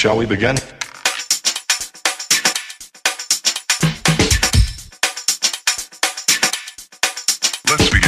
Shall we begin? Let's begin.